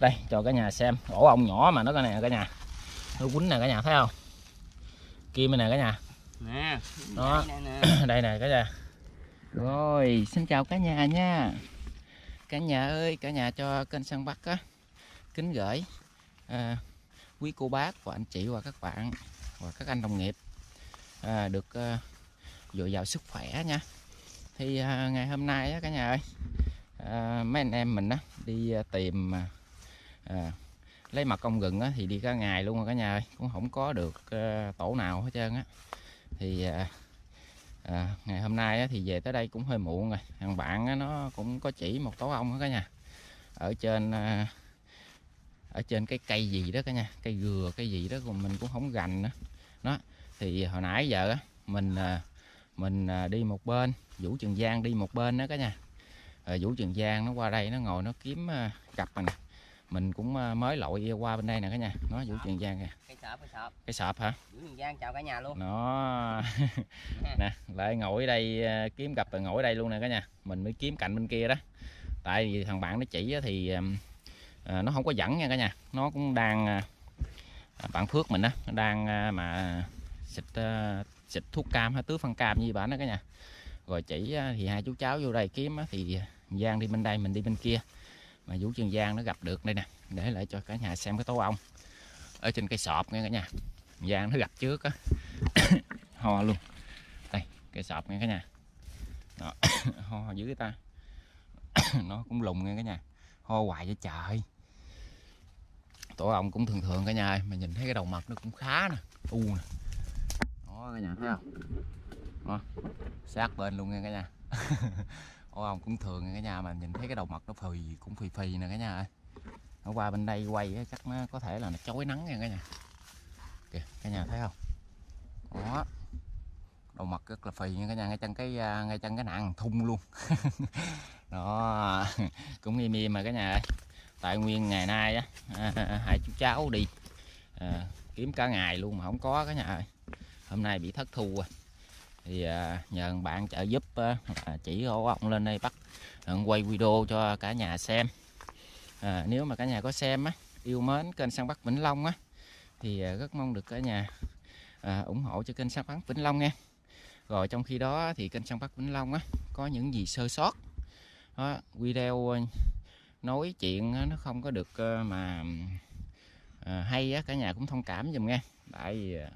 đây cho cả nhà xem. Ổ ong nhỏ mà nó cái này cả nhà. Nó quýnh nè cả nhà thấy không? Kim này nè cả nhà. Nè Đó. đây nè, nè. đây nè cả nhà. Rồi xin chào cả nhà nha. Cả nhà ơi cả nhà cho kênh săn bắt á kính gửi à, quý cô bác và anh chị và các bạn và các anh đồng nghiệp à, được à, dồi dào sức khỏe nha. Thì à, ngày hôm nay á cả nhà ơi à, mấy anh em mình á đi à, tìm à, à, lấy mật ong gừng á thì đi cả ngày luôn rồi cả nhà ơi cũng không có được uh, tổ nào hết trơn á. Thì à, à, ngày hôm nay á, thì về tới đây cũng hơi muộn rồi thằng bạn á, nó cũng có chỉ một tổ ong đó cả nhà. Ở trên à, ở trên cái cây gì đó cả nhà cây gừa cây gì đó còn mình cũng không gành nữa. Đó thì hồi nãy giờ á, mình à, mình à, đi một bên vũ trường giang đi một bên đó cả nhà. À, vũ trường giang nó qua đây nó ngồi nó kiếm à, cặp này nè mình cũng à, mới lội qua bên đây nè cả nhà. Nó vũ trường giang kìa. Cây sọp cây sọp cái sọp hả? Vũ Trường Giang chào cả nhà luôn. Nó nè lại ngồi ở đây à, kiếm gặp rồi ngồi ở đây luôn nè cả nhà. Mình mới kiếm cạnh bên kia đó. Tại vì thằng bạn nó chỉ thì à, nó không có dẫn nha cả nhà. Nó cũng đang à, bạn Phước mình á nó đang à, mà xịt à, xịt thuốc cam hay tưới phân cam như bạn đó cả nhà. Rồi chỉ thì hai chú cháu vô đây kiếm thì Giang đi bên đây mình đi bên kia mà Vũ Trường Giang nó gặp được đây nè, để lại cho cả nhà xem cái tố ong ở trên cây sọp nghe cả nhà. Giang nó gặp trước á. Ho luôn. Đây, cây sọp nghe cả nhà. Đó. ho dưới ta. Nó cũng lùng nghe cả nhà. Ho hoài với trời. Tổ ong cũng thường thường cả nhà ơi, mà nhìn thấy cái đầu mật nó cũng khá nè, u nè. Đó, cả nhà thấy không? Đó. sát bên luôn nghe cả nhà. ô ông cũng thường nha cả nhà mà nhìn thấy cái đầu mật nó phì cũng phì phì nè cả nhà ơi. Nó qua bên đây quay chắc nó có thể là nó chói nắng nha cả nhà. Kìa cả nhà thấy không? Đó. Đầu mật rất là phì nha cả nhà ngay chân cái à, ngay chân cái nạn thung luôn. Đó. Cũng im im mà cả nhà ơi. Tại nguyên ngày nay á à, à, à, hai chú cháu đi à, kiếm cả ngày luôn mà không có cả nhà ơi. Hôm nay bị thất thu rồi thì à, nhờ bạn trợ giúp à, chỉ ổ ong lên đây bắt à, quay video cho cả nhà xem. À, nếu mà cả nhà có xem á yêu mến kênh săn bắt vĩnh long á thì à, rất mong được cả nhà à, ủng hộ cho kênh săn bắt vĩnh long nha. Rồi trong khi đó thì kênh săn bắt vĩnh long á có những gì sơ sót. Đó, video à, nói chuyện nó không có được à, mà à, hay á cả nhà cũng thông cảm giùm nghe. Tại vì à,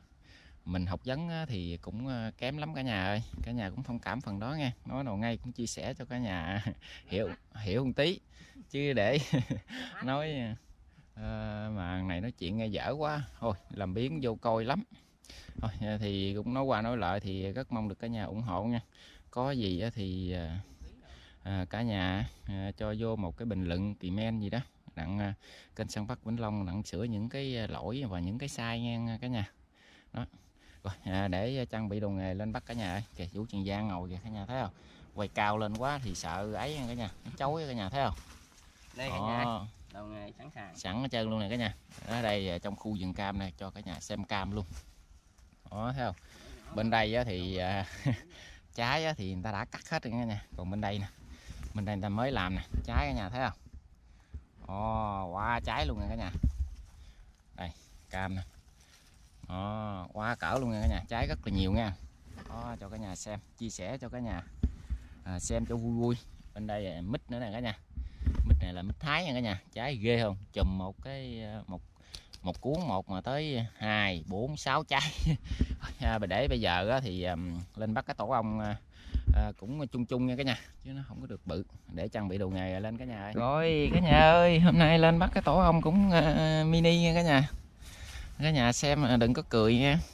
mình học vấn thì cũng ờ, kém lắm cả nhà ơi. Cả nhà cũng thông cảm phần đó nghe. Nói đầu ngay cũng chia sẻ cho cả nhà hiểu hiểu một tí. Chứ để nói ờ, mà này nói chuyện nghe dở quá. Thôi làm biến vô coi lắm. Thôi ờ, thì cũng nói qua nói lại thì rất mong được cả nhà ủng hộ nha. Có gì thì à, cả nhà à, cho vô một cái bình luận comment gì đó. Đặng à, kênh săn bắt vĩnh long đặng sửa những cái lỗi và những cái sai nha cả nhà. Đó rồi à, để trang bị đồ nghề lên bắt cả nhà ơi kìa vũ trường giang ngồi kìa cả nhà thấy không? Quay cao lên quá thì sợ ấy cả nhà nó chối cả nhà thấy không? Đây cả nhà đầu nghề sẵn sàng. Sẵn ở trơn luôn này cả nhà. Ở đây trong khu vườn cam này cho cả nhà xem cam luôn. Đó thấy không? Bên đây thì à, trái thì người ta đã cắt hết rồi cả nhà. Còn bên đây nè bên đây người ta mới làm nè trái cả nhà thấy không? Ồ quá trái luôn nè cả nhà. Đây cam nè à, quá cỡ luôn nha cả nhà. Trái rất là nhiều nha. Đó cho cả nhà xem chia sẻ cho cả nhà. À, xem cho vui vui. Bên đây là mít nữa nè cả nhà. Mít này là mít thái nha cả nhà. Trái ghê không? Chùm một cái ờ, một một cuốn một mà tới hai bốn sáu trái. À, để bây giờ thì lên bắt cái tổ ong à, à, cũng chung chung nha cả nhà. Chứ nó không có được bự. Để trang bị đồ nghề lên cả nhà ơi. Rồi cả nhà ơi hôm nay lên bắt cái tổ ong cũng à, mini nha cả nhà cả nhà xem à, đừng có cười nha.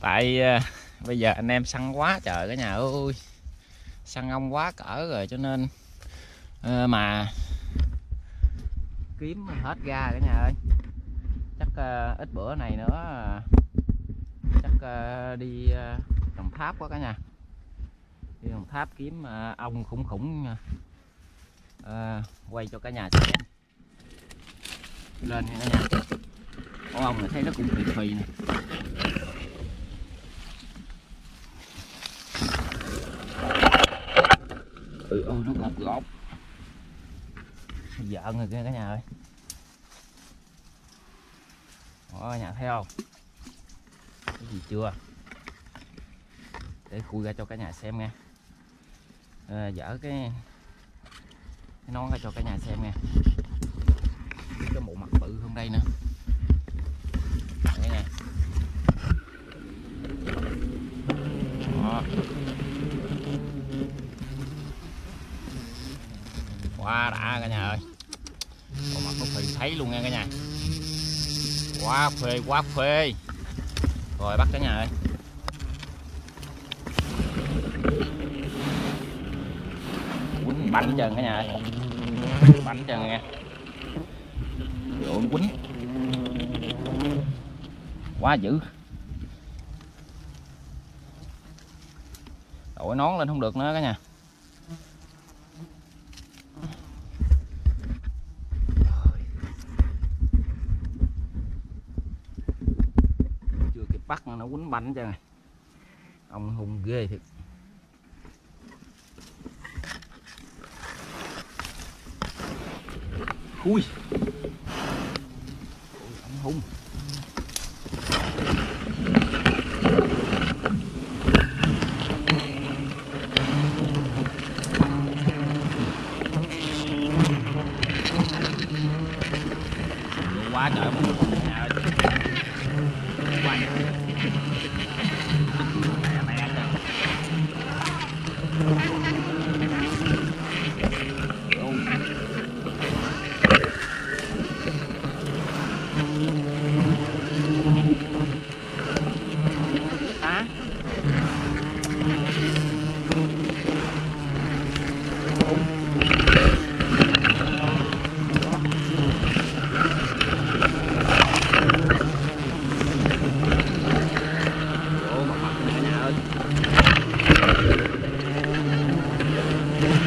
Tại à, bây giờ anh em săn quá trời cả nhà ơi săn ong quá cỡ rồi cho nên à, mà kiếm hết ra cả nhà ơi. Chắc ít bữa này nữa chắc đi đồng tháp quá cả nhà. Đi đồng tháp kiếm à, ong khủng khủng quay cho cả nhà xem lên nha cả nhà Ổ ong này thấy nó cũng phì phì nè. Ừ ôi nó gọt gọt. Giỡn người kia cả nhà ơi. Đó nhà thấy không? Cái gì chưa? Để khui ra cho cả nhà xem nha. À, dở cái cái nón ra cho cả nhà xem nha xuống đây nè. Đây nè. Đó. Quá đã cả nhà ơi. Còn mặt có phì thấy luôn nha cả nhà. Quá phê quá phê. Rồi bắt cả nhà ơi. Quýnh bánh trần cả nhà ơi. Bánh trần nha. Rồi quýnh quá dữ. Đội nón lên không được nữa cả nhà. Chưa kịp bắt nó quýnh bánh cho này. Ông hùng ghê thiệt. Ui hùng. Quá trời muốn nhà ơi quá lẹ lẹ cho hả Ủa, mặt mặt nè nhà ơi.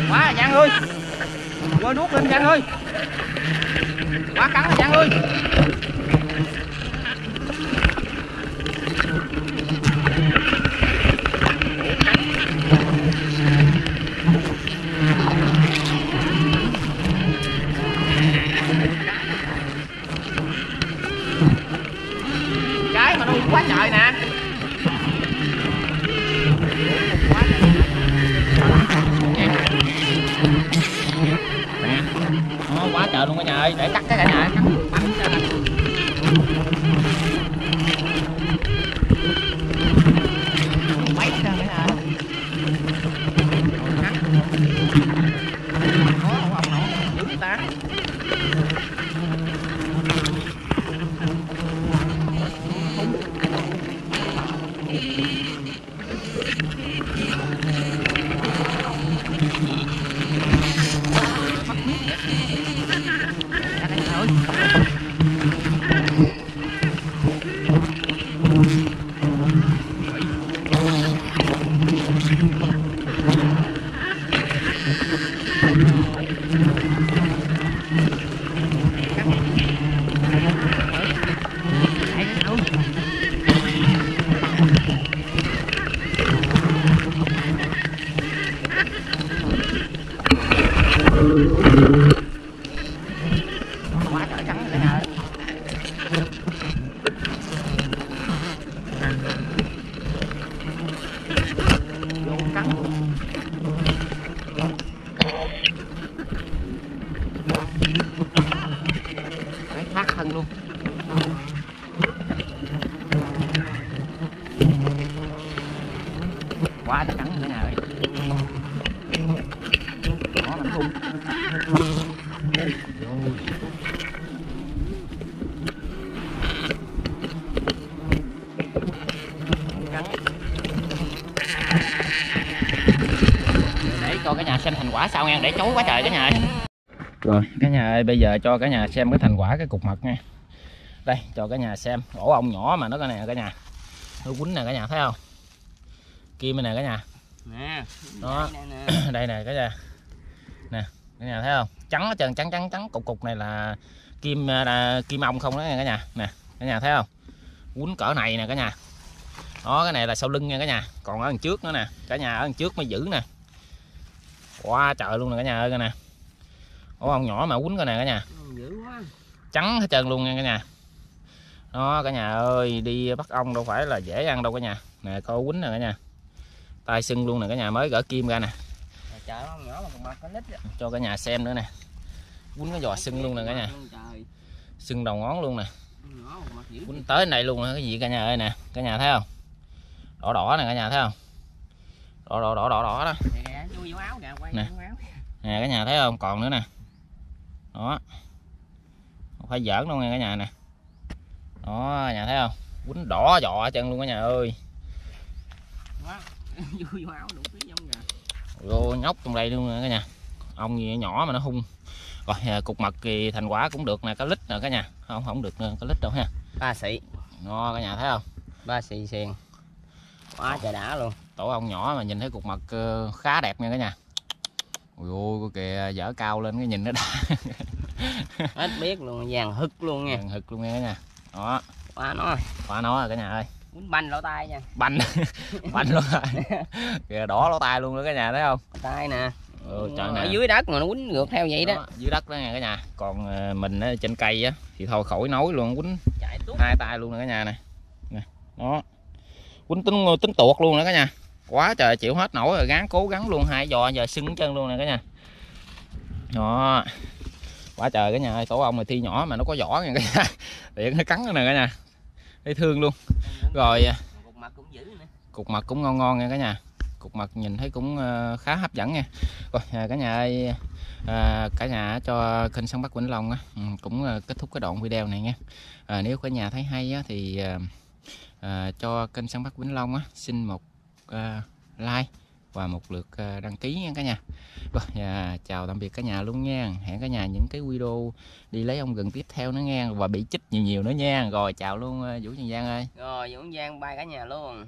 quá Giang ơi. Quơ nuốt lên Giang ơi. Quá cắn rồi Giang ơi. Cái mà nuôi quá trời nè. Luôn cả nhà ơi để cắt cái cả nhà cắt. quá trời trắng cả nhà ơi vô cắn cái thoát thân luôn quá trắng nhà ơi đó mình hung cắn để cho cả nhà xem thành quả sau nha để chối quá trời cả nhà ơi. Rồi. Cả nhà ơi bây giờ cho cả nhà xem cái thành quả cái cục mật nha. Đây cho cả nhà xem. Ổ ong nhỏ mà nó cái này cả nhà. Nó quýnh nè cả nhà thấy không kim này nè cả nhà nè Đó. đây nè, nè. đây nè cả nhà nè cả nhà thấy không trắng hết trơn trắng trắng trắng cục cục này là kim à, là kim ong không đó nha cả nhà nè cả nhà thấy không quýnh cỡ này nè cả nhà đó cái này là sau lưng nha cả nhà còn ở đằng trước nữa nè cả nhà ở đằng trước mới giữ nè quá trời luôn nè cả nhà ơi coi nè ổ ong nhỏ mà quýnh coi nè cả nhà Ừ, trắng hết trơn luôn nha cả nhà đó cả nhà ơi đi bắt ong đâu phải là dễ ăn đâu cả nhà nè coi quýnh nè cả nhà tay sưng luôn nè cả nhà mới gỡ kim ra nè. Cho cả nhà xem nữa nè. Quýnh cái giò sưng luôn nè cả nhà. sưng đầu ngón luôn nè. Quýnh tới này luôn nè cái gì cả nhà ơi nè. Cả nhà thấy không? Đỏ đỏ nè cả nhà thấy không? Đỏ đỏ đỏ đỏ đỏ đó. Nè. nè. cả nhà thấy không? Còn nữa nè. Đó. Không phải giỡn đâu nha cả nhà nè. Đó nhà thấy không? Quýnh đỏ dọ chân luôn cả nhà ơi quá chui vô áo đủ thứ giống kìa vô nhóc trong đây luôn nè cả nhà. Ong gì nhỏ mà nó hung. Rồi à, cục mật thì thành quả cũng được nè có lít nè cả nhà. Không không được nè, có lít đâu ha. Ba xị. Ngon cả nhà thấy không? Ba xị xiền. Quá trời đã luôn. Tổ ong nhỏ mà nhìn thấy cục mật ờ, khá đẹp nha cả nhà. Ui ôi coi kìa dở cao lên cái nhìn nó đã. Hết biết luôn vàng hực luôn nha. Vàng hực luôn nha cả nhà. Đó. Quá nó qua nó rồi cả nhà ơi banh lỗ tai nha. Banh banh lỗ tai. Kìa đỏ lỗ tai luôn đó cả nhà thấy không? Lỗ tai nè. Ừ, trời ở nè dưới đất mà nó quýnh ngược theo vậy đó. Đó, dưới đất đó nha cả nhà. Còn ờ, mình ở trên cây á thì thôi khỏi nói luôn quýnh hai tay luôn nè cả nhà này nè đó. Quýnh tính tính tuột luôn nè cả nhà. Quá trời chịu hết nổi rồi gắng cố gắng luôn hai giò giờ sưng chân luôn nè cả nhà. Đó. Quá trời cả nhà ơi tổ ong này thi nhỏ mà nó có vỏ nha cả nhà. Tiện nó cắn nè cả nhà thấy thương luôn. Rồi à, cục mặt cũng cục ngon ngon nha cả nhà. Cục mật nhìn thấy cũng ờ, khá hấp dẫn nha. Rồi à, cả nhà ơi à, cả nhà cho kênh săn bắt Vĩnh Long á ừ, cũng ờ, kết thúc cái đoạn video này nha. À, nếu cả nhà thấy hay á, thì à, cho kênh săn bắt Vĩnh Long á xin một à, like và một lượt ờ, đăng ký nha cả nhà. Rồi à, chào tạm biệt cả nhà luôn nha. Hẹn cả nhà những cái video đi lấy ông gần tiếp theo nữa nha. Và bị chích nhiều nhiều nữa nha. Rồi chào luôn ờ, Vũ Trần Giang ơi. Rồi vũ trần Giang bay cả nhà luôn.